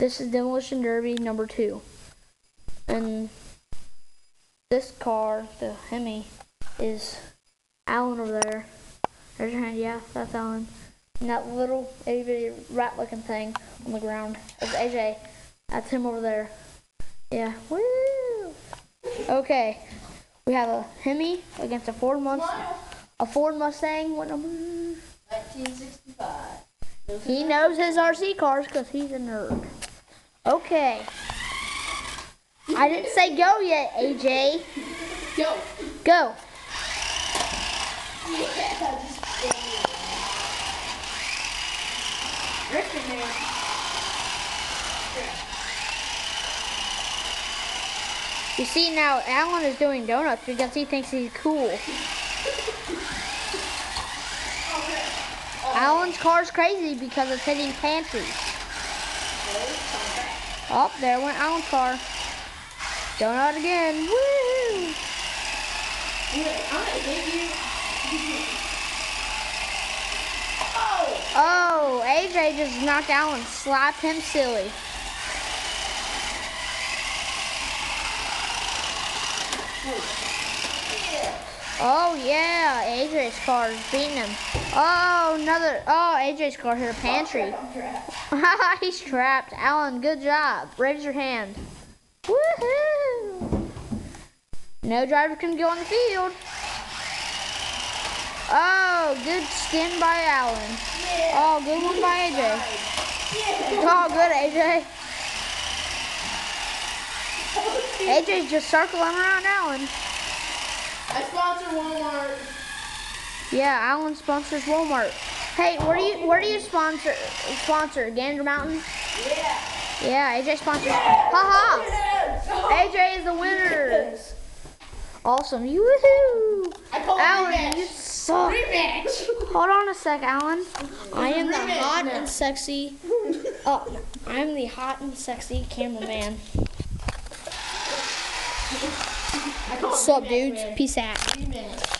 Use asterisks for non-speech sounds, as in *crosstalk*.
This is Demolition Derby number two. And this car, the Hemi, is Alan over there. There's your hand, yeah, that's Alan. And that little itty bitty rat looking thing on the ground is AJ. That's him over there. Yeah, woo! Okay, we have a Hemi against a Ford Mustang. A Ford Mustang, what number? 1965. He knows his RC cars because he's a nerd. Okay. I didn't say go yet, AJ. Go. Go. You see now, Alan is doing donuts because he thinks he's cool. *laughs* Alan's car's crazy because it's hitting pantries. Oh, there went Alan's car. Donut again. Woo! Oh! Oh, AJ just knocked Alan, slapped him silly. Oh yeah, AJ's car is beating him. Oh, another. Oh, AJ's car hit a pantry. *laughs* He's trapped. Alan, good job. Raise your hand. Woohoo! No driver can go on the field. Oh, good skin by Alan. Oh, good one by AJ. Oh, good AJ. AJ's just circling around Alan. Sponsor Walmart. Yeah, Alan sponsors Walmart. Hey, where do you where do you sponsor sponsor Gander Mountain? Yeah. Yeah, AJ sponsors. Haha! Yes! AJ is the winner. Awesome. I call Alan, rematch. you suck. Rematch. Hold on a sec, Alan. I am the hot and sexy. Oh, I'm the hot and sexy cameraman. *laughs* What's up, dudes? Peace out.